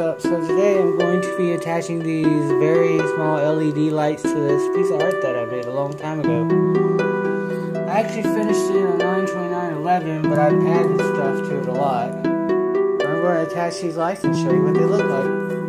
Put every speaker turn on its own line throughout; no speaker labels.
up? So today I'm going to be attaching these very small LED lights to this piece of art that I made a long time ago. I actually finished it in a 92911, but I've added stuff to it a lot. I'm going to attach these lights and show you what they look like.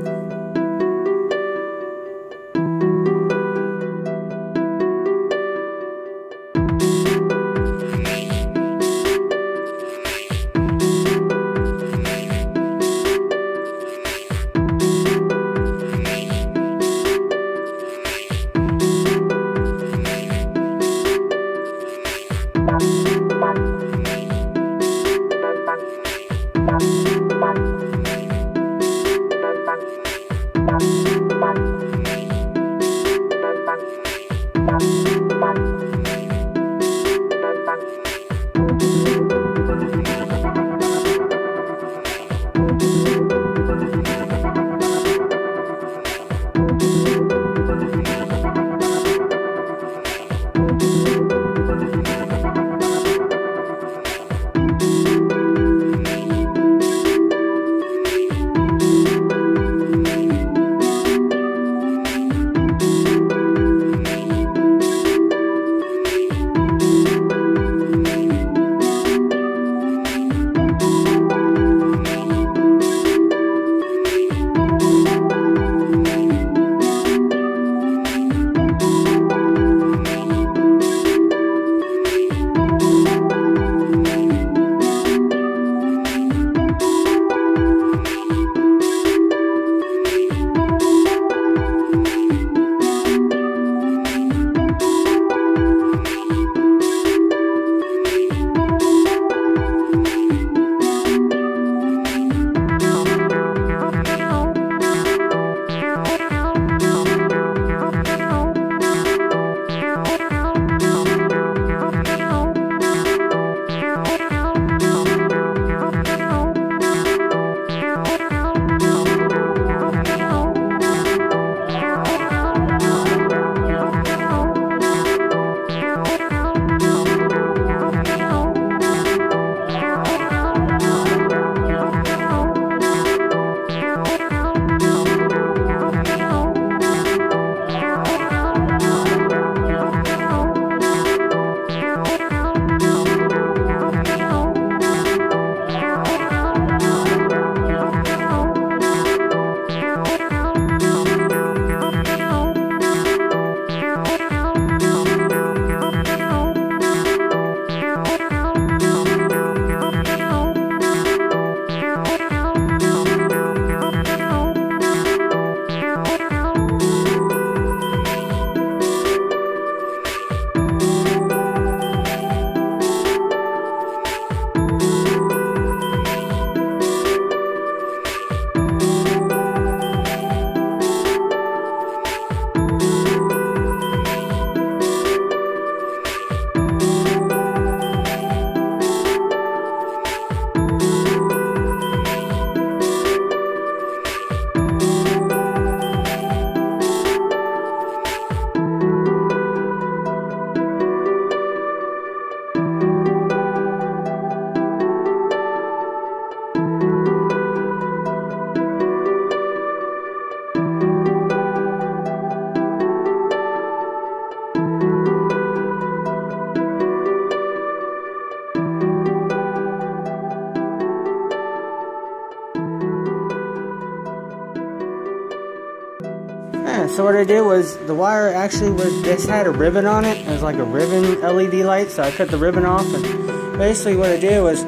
So what I did was the wire actually was this had a ribbon on it. It was like a ribbon LED light, so I cut the ribbon off and basically what I did was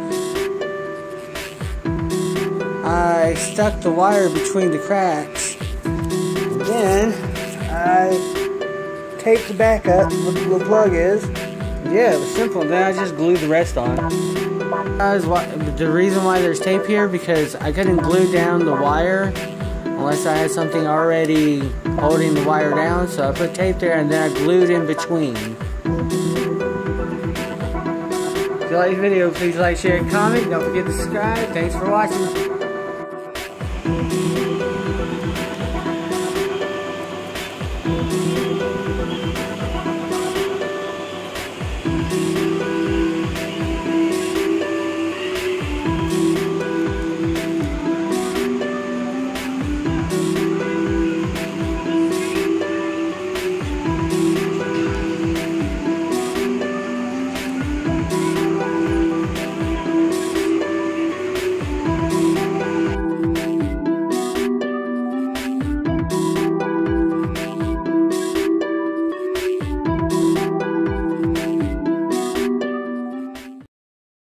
I stuck the wire between the cracks. And then I taped the back up where the plug is. Yeah, it was simple. Then I just glued the rest on. Guys, the reason why there's tape here because I couldn't glue down the wire unless I had something already holding the wire down. So I put tape there and then I glued in between. If you like this video, please like, share, and comment. Don't forget to subscribe. Thanks for watching.